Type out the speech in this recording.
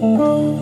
Oh,